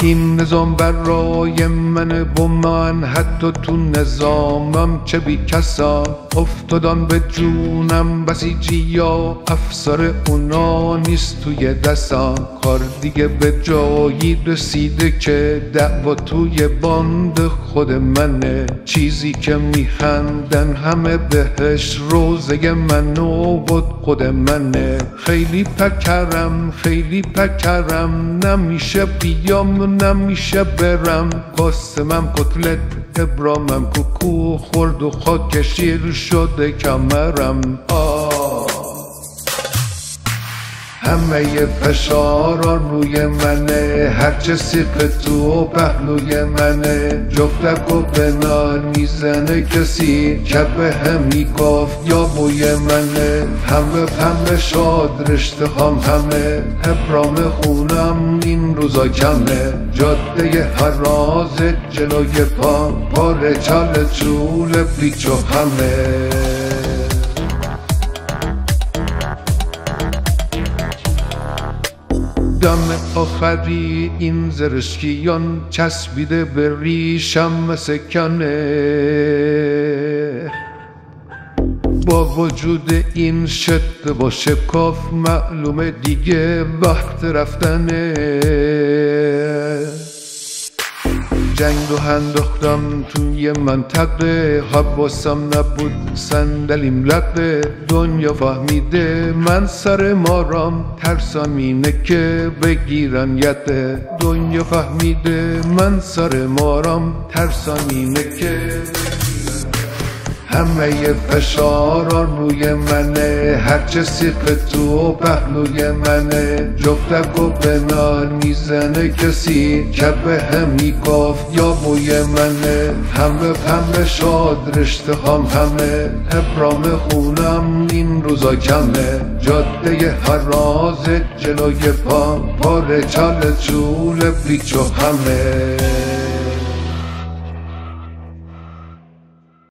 این نظام برای من و من حتی تو نظامم چه بی کسا. افتادان به جونم بسیجی یا افسر اونا نیست توی دستان کار دیگه به جایی رسیده که دعوا توی باند خود منه. چیزی که میخندن همه بهش روزه منو بود خود منه. خیلی پکرم خیلی پکرم نمیشه بیام نمیشه برم. قاسمم کتلت ابرامم کوکو خورد و خاک شیر شده کمرم. آه. همه فشارا روی منه هرچه سیق تو پهلوی منه. جفتک و بنال می‌زنه کسی که به هم می‌گفت یا بوی منه. همه همه شاد رشته هم همه. ابرام خونم این روزا کمه. جاده هراز جلوی پا پاره چال چول پیچ و همه. دم آخری این زرشکیان چسبیده به ریشم مسکنه با وجود این شد و شکاف معلومه دیگه وقت رفتنه. جنگ رو انداختم توی منطقه حواسم نبود صندلیم لقه. دنیا فهمیده من سر مارام ترسم اینه که بگیرن یده دنیا فهمیده من سر مارام ترسم اینه که همه فشارا روی منه هرچه سیق تو پهلوی منه. جفتک و بنال می‌زنه کسی که به هم می‌گفت یا بوی منه. همه همه شاد رشته هم همه. ابرام خونم این روزا کمه. جاده هراز جلوی پا پاره چال چول پیچ و همه.